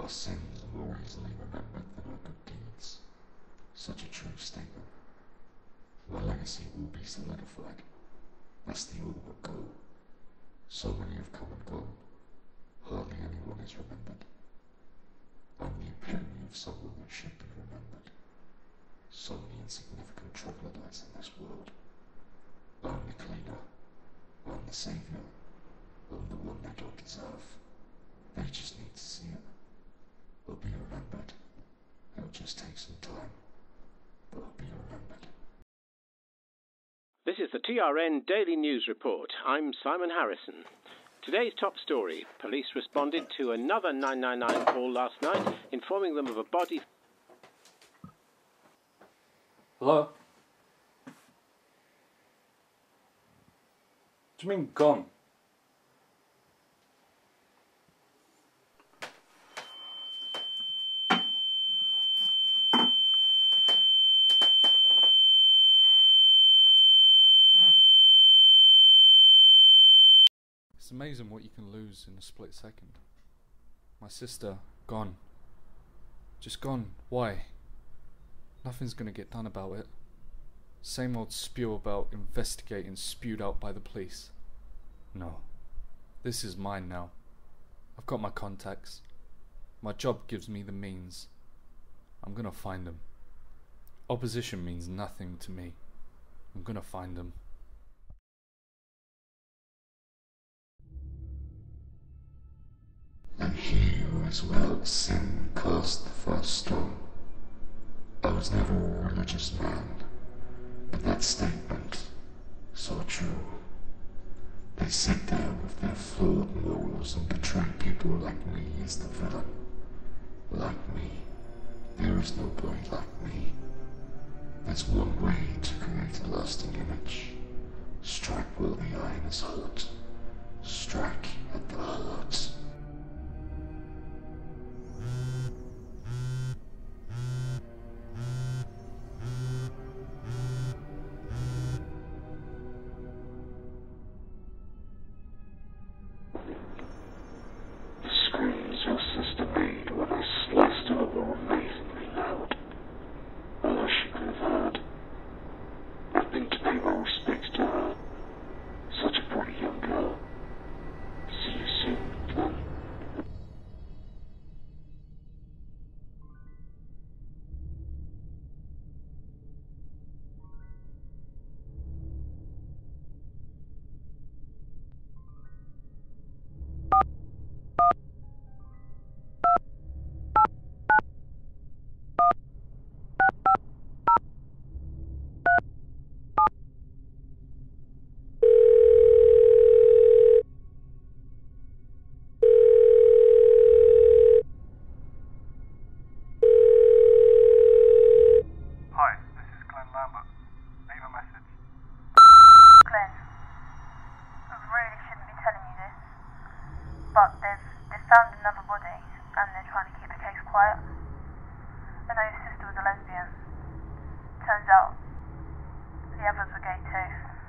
Our sins more easily remembered than our good deeds. Such a true statement. My legacy will be solidified. As the all will go. So many have come and gone. Hardly anyone is remembered. I'm the epitome of someone that should be remembered. So many insignificant troglodytes in this world. I'm the cleaner. I'm the savior. I'm the one they don't deserve. This is the TRN Daily News Report. I'm Simon Harrison. Today's top story police responded to another 999 call last night, informing them of a body. Hello? Do you mean gone? It's amazing what you can lose in a split second. My sister, gone. Just gone. Why? Nothing's gonna get done about it. Same old spew about investigating spewed out by the police. No. This is mine now. I've got my contacts. My job gives me the means. I'm gonna find them. Opposition means nothing to me. I'm gonna find them. As well sin cast the first stone. I was never a religious man, but that statement, so true. They sit there with their flawed morals and betray people like me as the villain. Like me. There is no nobody like me. There's one way to create a lasting image. Strike where the iron is hot. Strike found another body and they're trying to keep the case quiet. I know your sister was a lesbian. Turns out the others were gay too.